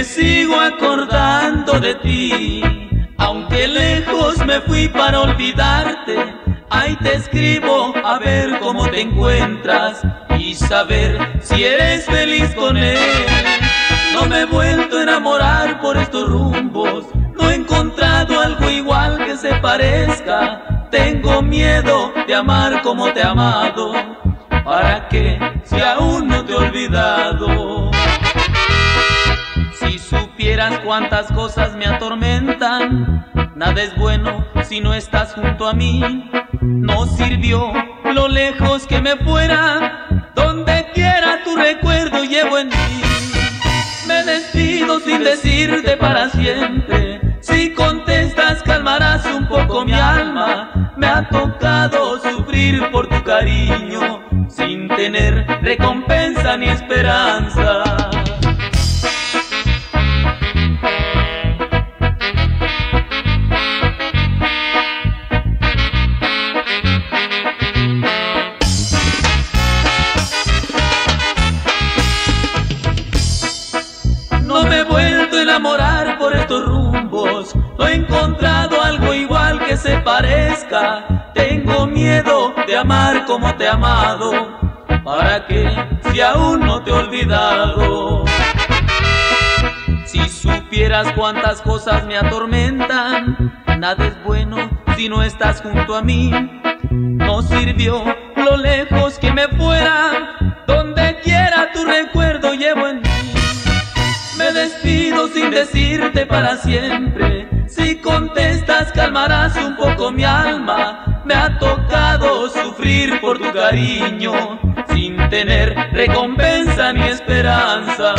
Me sigo acordando de ti, aunque lejos me fui para olvidarte. Ahí te escribo a ver cómo te encuentras y saber si eres feliz con él. No me he vuelto a enamorar por estos rumbos, no he encontrado algo igual que se parezca. Tengo miedo de amar como te he amado, ¿para qué si aún no te he olvidado? Cuántas cosas me atormentan. Nada es bueno si no estás junto a mí. No sirvió lo lejos que me fuera. Donde quiera tu recuerdo llevo en mí. Me despido sin decirte para siempre. Si contestas calmarás un poco mi alma. Me ha tocado sufrir por tu cariño sin tener recompensa ni esperanza. Enamorar por estos rumbos. No he encontrado algo igual que se parezca. Tengo miedo de amar como te he amado. ¿Para qué? Si aún no te he olvidado. Si supieras cuántas cosas me atormentan, nada es bueno si no estás junto a mí. No sirvió lo lejos que me fuera, donde quiera tu recuerdo llevo en mí. Me despido sin decirte para siempre. Si contestas calmarás un poco mi alma. Me ha tocado sufrir por tu cariño sin tener recompensa ni esperanza.